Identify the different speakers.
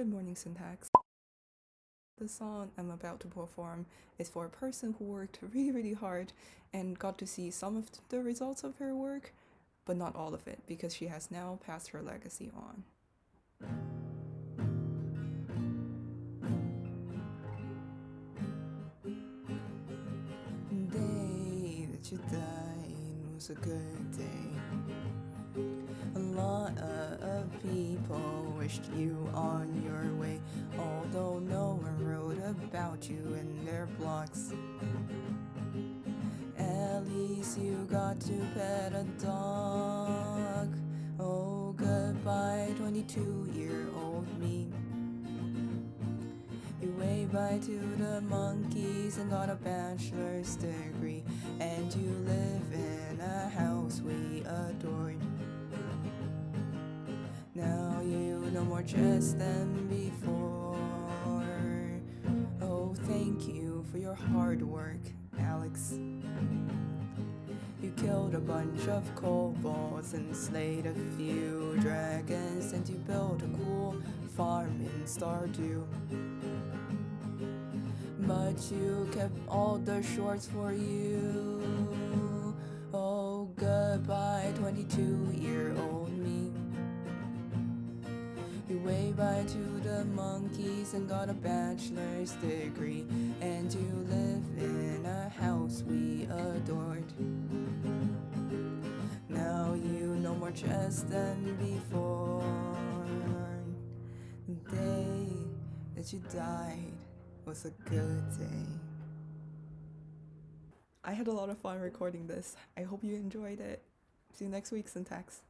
Speaker 1: Good morning, Syntax. The song I'm about to perform is for a person who worked really, really hard and got to see some of the results of her work, but not all of it because she has now passed her legacy on. The day that you died was a good day. You on your way, although no one wrote about you in their blogs. At least you got to pet a dog. Oh, goodbye, 22 year old me. You waved bye to the monkeys and got a bachelor's degree. More just than before. Oh, thank you for your hard work, Alex. You killed a bunch of kobolds and slayed a few dragons, and you built a cool farm in Stardew. But you kept all the shorts for you. Oh, goodbye, 22 year old me. You waved bye to the monkeys and got a bachelor's degree. And you live in a house we adored. Now you know more chess than before. The day that you died was a good day. I had a lot of fun recording this. I hope you enjoyed it. See you next week, Syntax.